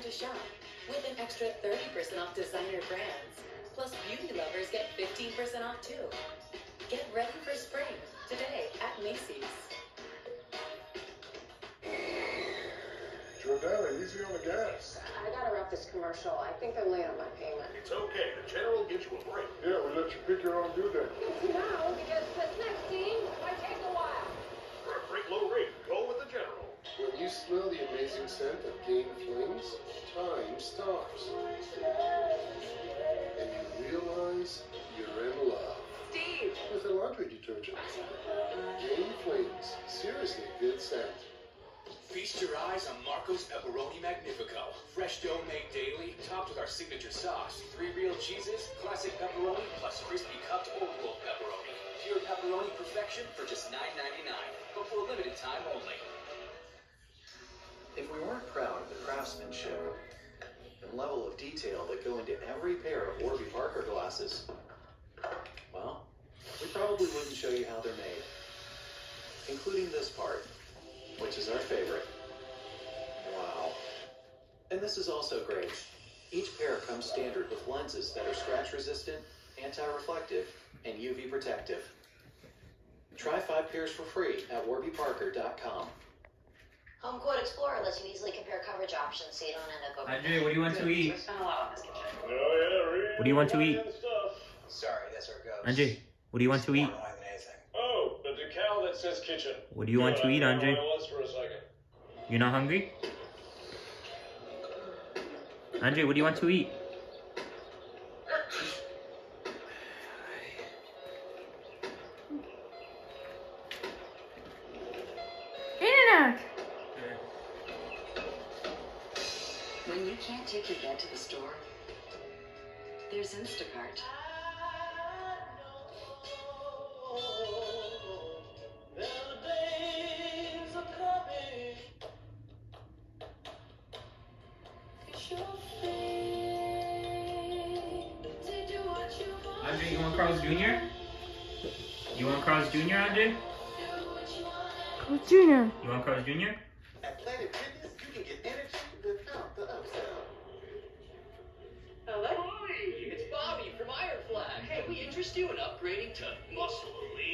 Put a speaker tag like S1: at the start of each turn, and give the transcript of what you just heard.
S1: to shop with an extra 30% off designer brands. Plus, beauty lovers get 15% off too. Get ready for spring today at Macy's.
S2: Jordana, easy on the gas.
S3: I gotta wrap this commercial. I think I'm late on my payment.
S4: It's okay. The general gives you a break.
S2: Yeah, we let you pick your own due date.
S3: It's now because this next scene might take a while.
S4: Great low rate. Go with the general.
S2: When smell the amazing scent of Gain Flings, time stops. And you realize you're in love.
S3: Steve!
S2: With a laundry detergent. Gain Flings. Seriously good scent.
S5: Feast your eyes on Marco's Pepperoni Magnifico. Fresh dough made daily, topped with our signature sauce. Three real cheeses, classic pepperoni, plus crispy cupped or rolled pepperoni. Pure pepperoni perfection for just $9.99, but for a limited time only.
S6: If we weren't proud of the craftsmanship and level of detail that go into every pair of Warby Parker glasses, well, we probably wouldn't show you how they're made. Including this part, which is our favorite. Wow. And this is also great. Each pair comes standard with lenses that are scratch resistant, anti-reflective, and UV protective. Try five pairs for free at warbyparker.com.
S7: Home Quote Explorer lets you easily compare coverage options so you don't end up over.
S8: Andre, what do you want to eat?
S7: We spent a lot on this kitchen.
S4: Oh, yeah.
S8: What do you want to eat?
S6: Sorry, that's our ghost.
S8: Andre, what do you want to eat?
S6: More annoying than anything.
S4: Oh, the decal that says kitchen.
S8: What do you want to eat, Andre?
S4: I was for a second.
S8: You're not hungry? Andre, what do you want to eat?
S1: Take your bed to the store, there's Instacart.
S8: Andre, you want Carl's Jr.? You want Carl's Jr., Andre?
S9: Who's Junior?
S8: You want Carl's Jr.?
S10: We interest you in upgrading to Muscle Elite